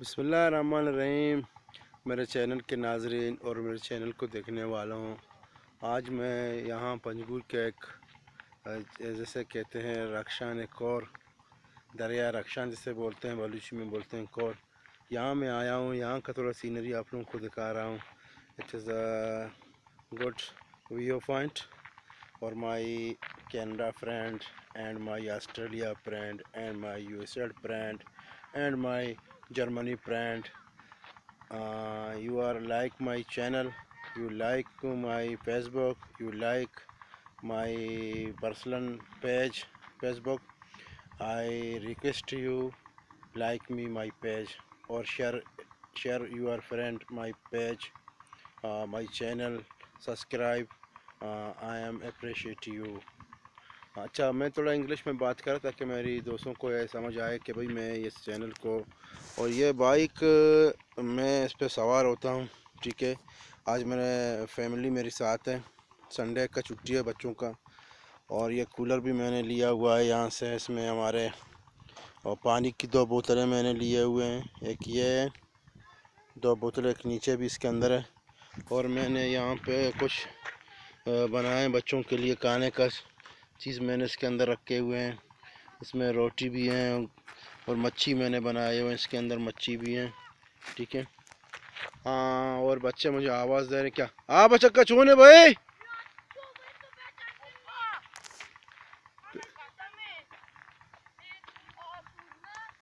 بسم اللہ الرحمن الرحیم۔ میرے چینل کے ناظرین اور میرے چینل کو دیکھنے والوں، آج میں یہاں پنجگور کے ایک، جیسے کہتے ہیں، رکشان کور، دریا رکشان جسے بولتے ہیں، بلوچی میں بولتے ہیں، کور۔ یہاں میں آیا ہوں، یہاں کا تھوڑا سینری آپ لوگوں کو دکھا رہا ہوں۔ It is a good view point اور my Canada friend and my Australia friend and my U S A friend and my Germany friend uh, you are like my channel. You like my Facebook. You like my personal page Facebook. I request you like me my page or share share your friend my page uh, my channel. Subscribe. Uh, I am appreciate you اچھا میں تھوڑا English میں بات کرا تاکہ میری دوستوں کو یہ سمجھ آئے کہ بھائی میں اس چینل کو اور یہ بائک میں اس پہ سوار ہوتا ہوں، ٹھیک ہے؟ آج میرے فیملی میری ساتھ ہے سنڈے کا چھٹی ہے بچوں کا اور یہ کولر بھی میں نے لیا ہوا ہے یہاں سے اس میں ہمارے اور پانی کی دو بوتلیں میں نے لیے ہوئے ہیں، ایک یہ ہے، دو بوتلیں ایک نیچے بھی اس کے اندر ہے اور میں نے یہاں پہ کچھ بنائے بچوں کے لیے کھانے کا۔ چیز میں نے اس کے اندر رکھے ہوئے ہیں۔ اس میں روٹی بھی ہیں اور مچھی میں نے بنائے ہوئے ہیں۔ اس کے اندر مچھی بھی ہیں۔ ٹھیک ہے۔ ہاں اور بچے، مجھے آواز دے رہے ہیں کیا؟ آ بچکا چھونے بھائی!